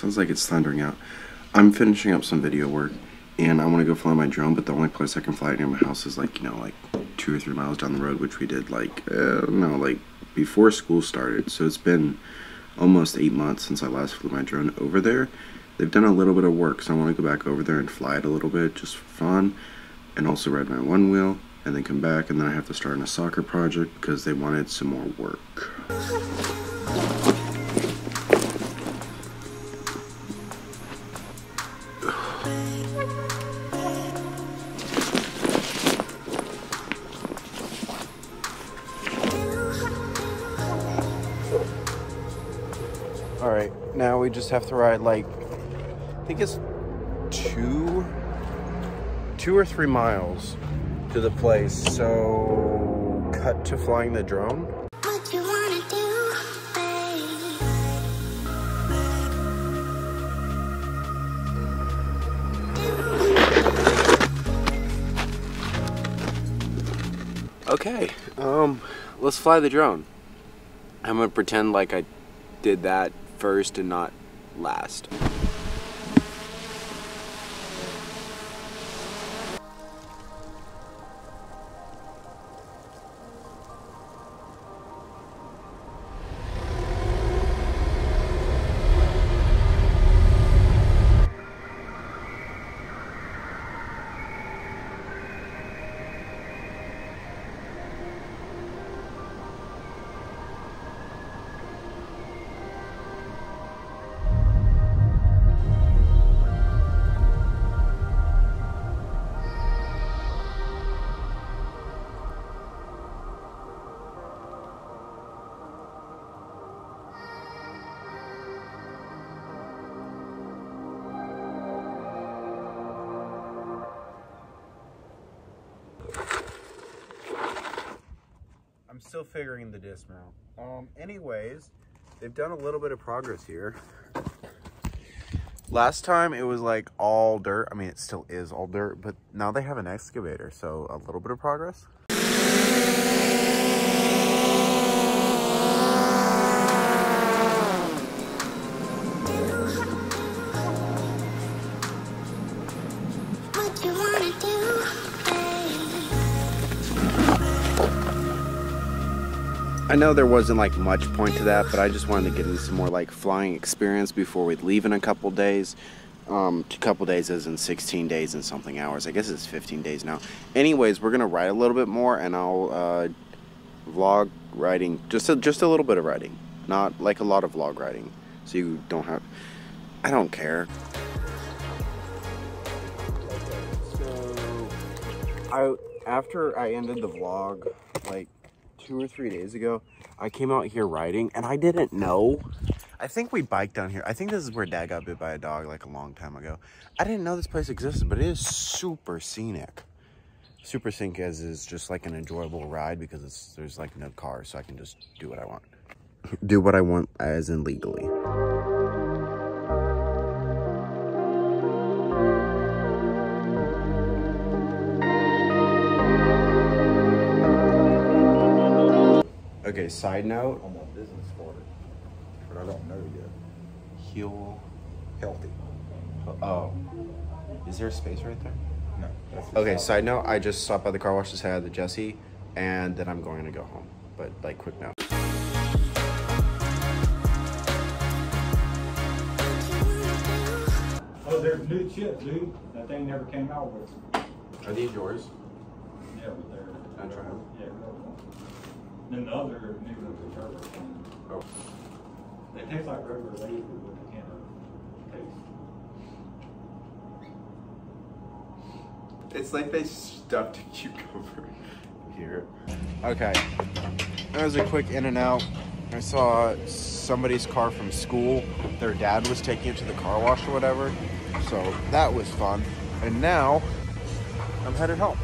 Sounds like it's thundering out. I'm finishing up some video work and I want to go fly my drone, but the only place I can fly it near my house is like, you know, like two or three miles down the road, which we did like, uh, no, like before school started. So it's been almost eight months since I last flew my drone over there. They've done a little bit of work, so I want to go back over there and fly it a little bit just for fun and also ride my Onewheel and then come back and then I have to start on a soccer project because they wanted some more work. All right, now we just have to ride like, I think it's two, two or three miles to the place. So cut to flying the drone. What you wanna do, babe? Okay, um, let's fly the drone. I'm gonna pretend like I did that first and not last. Still figuring the dismount. Um, anyways, they've done a little bit of progress here. Last time it was like all dirt. I mean, it still is all dirt, but now they have an excavator, so a little bit of progress. I know there wasn't like much point to that, but I just wanted to get into some more like flying experience before we leave in a couple days. Um, a couple days is in 16 days and something hours. I guess it's 15 days now. Anyways, we're gonna ride a little bit more, and I'll uh, vlog riding just a, just a little bit of riding, not like a lot of vlog riding, so you don't have. I don't care. So, I after I ended the vlog like two or three days ago, I came out here riding and I didn't know. I think we biked down here. I think this is where dad got bit by a dog like a long time ago. I didn't know this place existed, but it is super scenic. Super scenic as is just like an enjoyable ride because it's there's like no car, so I can just do what I want. do what I want as in legally. Okay, side note, I'm on business for it, but I don't know yet. heel Healthy. Oh. Is there a space right there? No. That's Okay, how- side note, I just stopped by the car wash to say hi to Jesse, and then I'm going to go home. But, like, quick note. Oh, there's new chips, dude. That thing never came out with. Are these yours? Yeah, but they're. Can I try them? Yeah. Go. Then the other new ones are turbo. Oh. They taste like regular lazy with the can of taste. It's like they stuffed a cucumber here. Okay. That was a quick in and out. I saw somebody's car from school. Their dad was taking it to the car wash or whatever. So that was fun. And now I'm headed home.